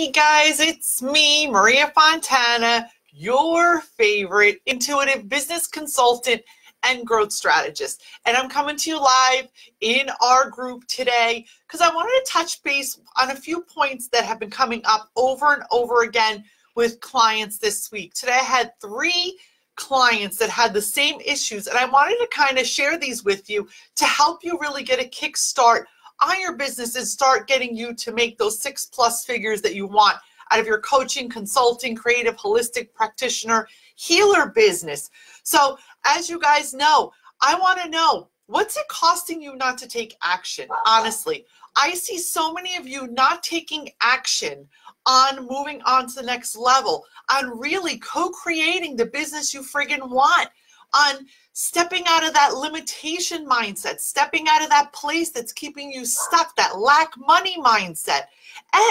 Hey guys, it's me, Maria Fontana, your favorite intuitive business consultant and growth strategist. And I'm coming to you live in our group today because I wanted to touch base on a few points that have been coming up over and over again with clients this week. Today I had three clients that had the same issues, and I wanted to kind of share these with you to help you really get a kickstart on your business and start getting you to make those six plus figures that you want out of your coaching, consulting, creative, holistic practitioner, healer business. So, as you guys know, I want to know what's it costing you not to take action? Honestly, I see so many of you not taking action on moving on to the next level, on really co creating the business you friggin' want, on stepping out of that limitation mindset, stepping out of that place that's keeping you stuck, that lack money mindset,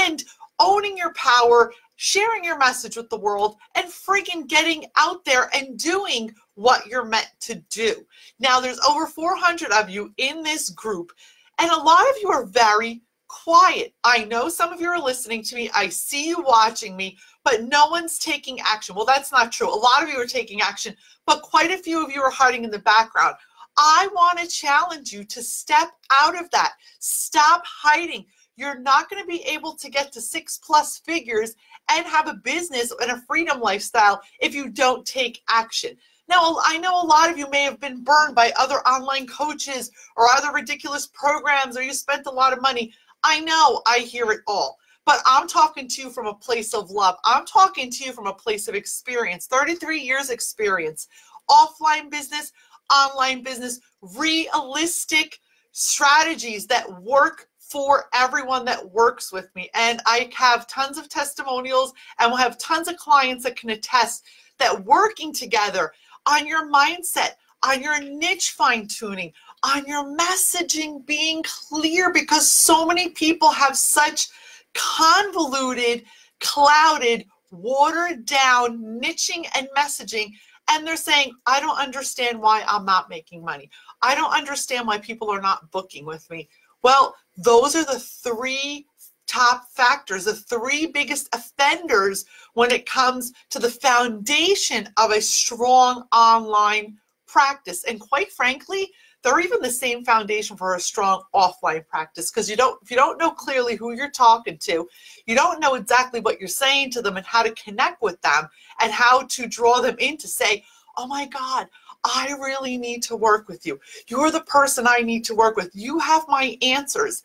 and owning your power, sharing your message with the world, and freaking getting out there and doing what you're meant to do. Now, there's over 400 of you in this group, and a lot of you are very quiet. I know some of you are listening to me. I see you watching me, but no one's taking action. Well, that's not true. A lot of you are taking action, but quite a few of you are hiding in the background. I want to challenge you to step out of that. Stop hiding. You're not going to be able to get to six plus figures and have a business and a freedom lifestyle if you don't take action. Now, I know a lot of you may have been burned by other online coaches or other ridiculous programs, or you spent a lot of money. I know, I hear it all. But I'm talking to you from a place of love. I'm talking to you from a place of experience 33 years experience, offline business, online business, realistic strategies that work for everyone that works with me. And I have tons of testimonials and we'll have tons of clients that can attest that working together on your mindset, on your niche fine tuning, on your messaging being clear because so many people have such convoluted, clouded, watered down niching and messaging. And they're saying, I don't understand why I'm not making money. I don't understand why people are not booking with me. Well, those are the three top factors, the three biggest offenders when it comes to the foundation of a strong online practice. And quite frankly, they're even the same foundation for a strong offline practice because you don't if you don't know clearly who you're talking to you don't know exactly what you're saying to them and how to connect with them and how to draw them in to say oh my god i really need to work with you. You're the person i need to work with. You have my answers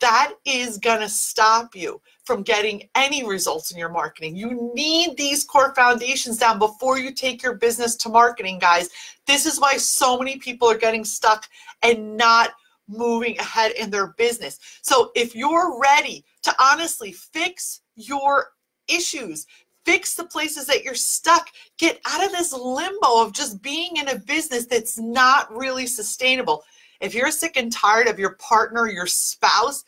that is going to stop you from getting any results in your marketing. You need these core foundations down before you take your business to marketing, guys. This is why so many people are getting stuck and not moving ahead in their business. So if you're ready to honestly fix your issues, fix the places that you're stuck, get out of this limbo of just being in a business that's not really sustainable. If you're sick and tired of your partner, your spouse,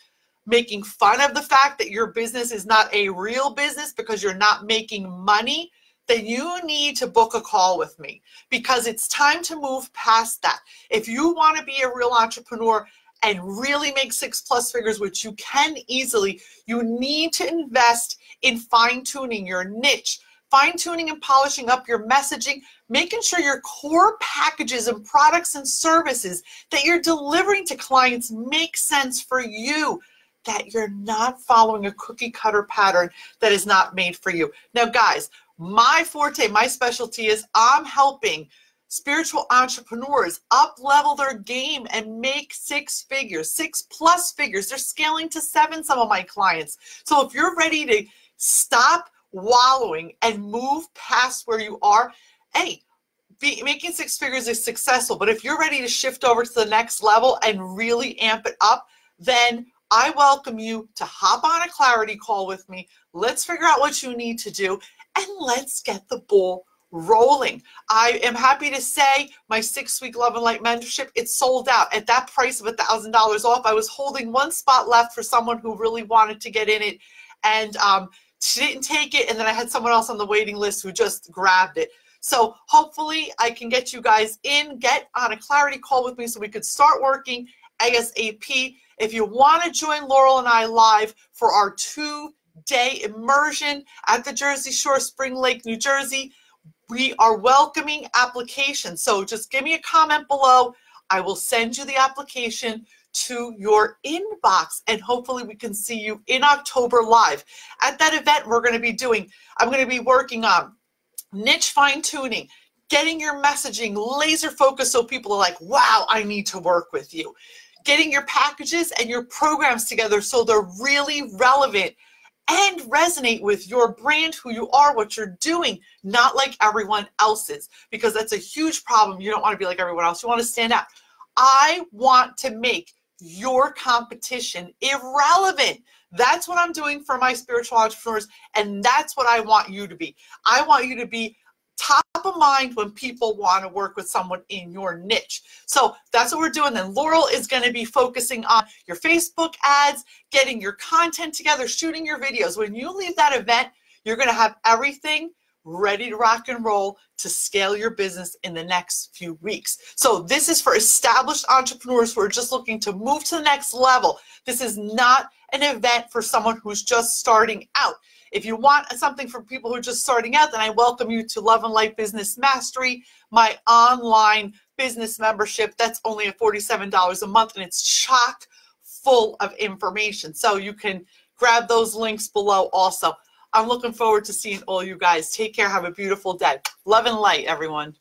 making fun of the fact that your business is not a real business because you're not making money, then you need to book a call with me because it's time to move past that. If you want to be a real entrepreneur and really make six plus figures, which you can easily, you need to invest in fine tuning your niche, fine tuning and polishing up your messaging, making sure your core packages and products and services that you're delivering to clients make sense for you that you're not following a cookie cutter pattern that is not made for you. Now, guys, my forte, my specialty is I'm helping spiritual entrepreneurs up level their game and make six figures, six plus figures. They're scaling to seven, some of my clients. So if you're ready to stop wallowing and move past where you are, hey, be, making six figures is successful. But if you're ready to shift over to the next level and really amp it up, then I welcome you to hop on a clarity call with me. Let's figure out what you need to do and let's get the ball rolling. I am happy to say my six week Love and Light mentorship, it's sold out at that price of a $1,000 off. I was holding one spot left for someone who really wanted to get in it and um, she didn't take it. And then I had someone else on the waiting list who just grabbed it. So hopefully I can get you guys in, get on a clarity call with me so we could start working ASAP. If you want to join Laurel and I live for our two day immersion at the Jersey Shore, Spring Lake, New Jersey. We are welcoming applications. So just give me a comment below. I will send you the application to your inbox and hopefully we can see you in October live. At that event, we're going to be doing, I'm going to be working on niche fine tuning, getting your messaging laser focused so people are like, wow, I need to work with you. Getting your packages and your programs together so they're really relevant and resonate with your brand, who you are, what you're doing, not like everyone else's, because that's a huge problem. You don't want to be like everyone else. You want to stand out. I want to make your competition irrelevant. That's what I'm doing for my spiritual entrepreneurs, and that's what I want you to be. I want you to be top of mind when people want to work with someone in your niche. So that's what we're doing. Then Laurel is going to be focusing on your Facebook ads, getting your content together, shooting your videos. When you leave that event, you're going to have everything ready to rock and roll to scale your business in the next few weeks. So this is for established entrepreneurs who are just looking to move to the next level. This is not an event for someone who's just starting out. If you want something for people who are just starting out, then I welcome you to Love and Light Business Mastery, my online business membership. That's only at $47 a month and it's chock full of information. So you can grab those links below also. I'm looking forward to seeing all you guys. Take care. Have a beautiful day. Love and light, everyone.